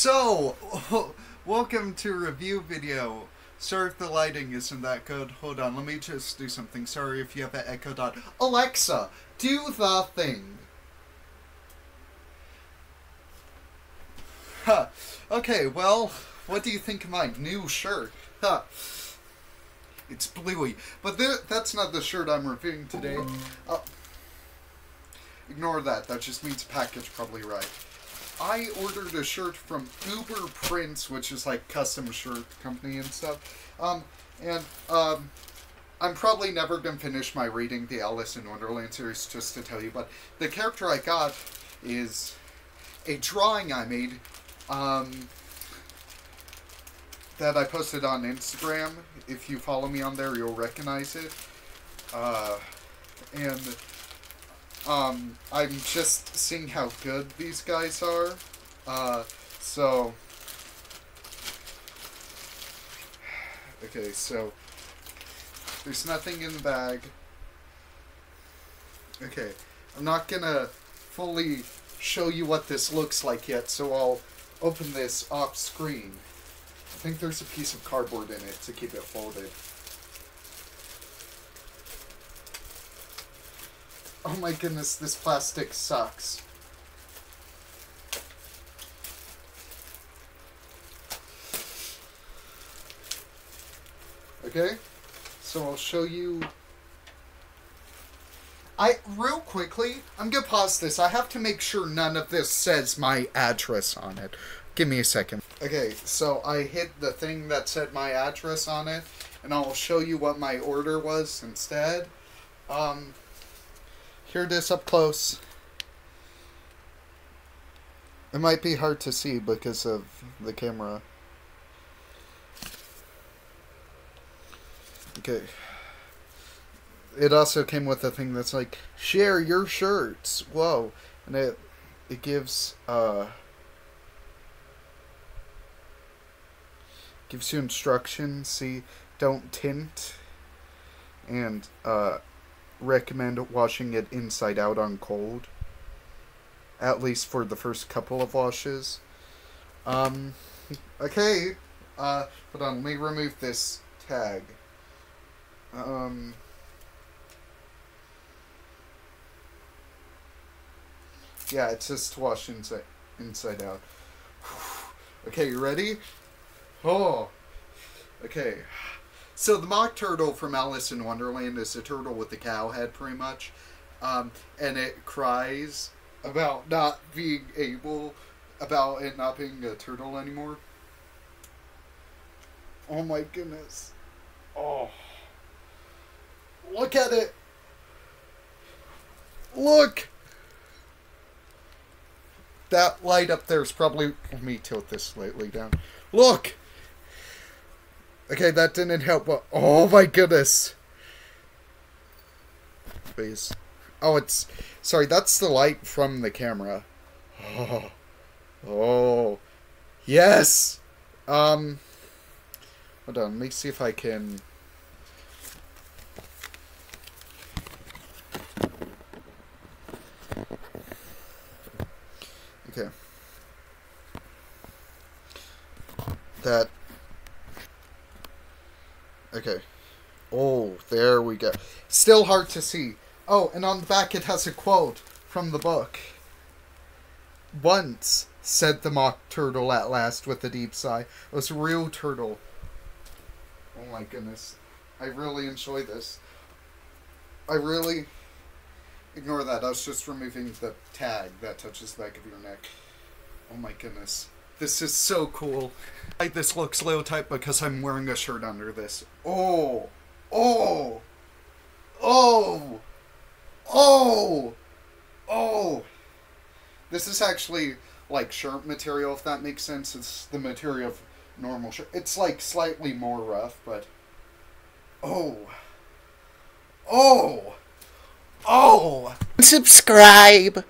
So, welcome to review video. Sorry if the lighting isn't that good. Hold on, let me just do something. Sorry if you have an echo dot. Alexa, do the thing. Huh. Okay, well, what do you think of my new shirt? Huh. It's bluey. But th that's not the shirt I'm reviewing today. Uh, ignore that. That just means package probably right. I ordered a shirt from Uber Prints, which is like custom shirt company and stuff. Um, and um, I'm probably never gonna finish my reading the Alice in Wonderland series just to tell you, but the character I got is a drawing I made um, that I posted on Instagram. If you follow me on there, you'll recognize it. Uh, and um, I'm just seeing how good these guys are. Uh, so, okay, so there's nothing in the bag. Okay, I'm not gonna fully show you what this looks like yet, so I'll open this off screen. I think there's a piece of cardboard in it to keep it folded. Oh my goodness, this plastic sucks. Okay, so I'll show you. I, real quickly, I'm gonna pause this. I have to make sure none of this says my address on it. Give me a second. Okay, so I hit the thing that said my address on it, and I'll show you what my order was instead. Um, here it is up close. It might be hard to see because of the camera. Okay. It also came with a thing that's like, share your shirts. Whoa. And it it gives uh gives you instructions. See, don't tint. And uh recommend washing it inside out on cold. At least for the first couple of washes. Um, okay. Uh, hold on, let me remove this tag. Um, yeah, it says to wash inside, inside out. okay, you ready? Oh. Okay. So the mock turtle from Alice in Wonderland is a turtle with a cow head, pretty much, um, and it cries about not being able, about it not being a turtle anymore. Oh my goodness! Oh, look at it! Look! That light up there is probably. Let me tilt this slightly down. Look! Okay, that didn't help, but oh my goodness. Please. Oh, it's sorry. That's the light from the camera. Oh, oh, yes. Um, hold on. Let me see if I can. Okay. That Okay. Oh, there we go. Still hard to see. Oh, and on the back it has a quote from the book. Once, said the mock turtle at last with a deep sigh, was a real turtle. Oh my goodness. I really enjoy this. I really... Ignore that, I was just removing the tag that touches the back of your neck. Oh my goodness. This is so cool. This looks low type because I'm wearing a shirt under this. Oh, oh, oh, oh, oh. This is actually like shirt material, if that makes sense. It's the material of normal shirt. It's like slightly more rough, but oh, oh, oh. Subscribe.